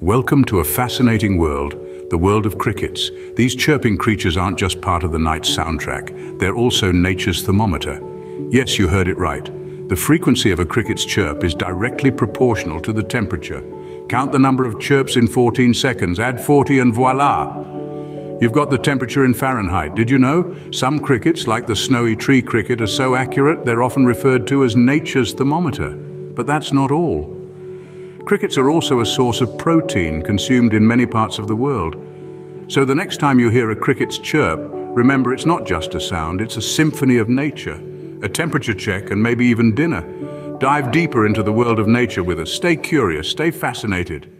Welcome to a fascinating world, the world of crickets. These chirping creatures aren't just part of the night soundtrack, they're also nature's thermometer. Yes, you heard it right. The frequency of a cricket's chirp is directly proportional to the temperature. Count the number of chirps in 14 seconds, add 40 and voila! You've got the temperature in Fahrenheit. Did you know? Some crickets, like the snowy tree cricket, are so accurate they're often referred to as nature's thermometer. But that's not all. Crickets are also a source of protein consumed in many parts of the world. So the next time you hear a cricket's chirp, remember it's not just a sound, it's a symphony of nature, a temperature check and maybe even dinner. Dive deeper into the world of nature with us. Stay curious, stay fascinated.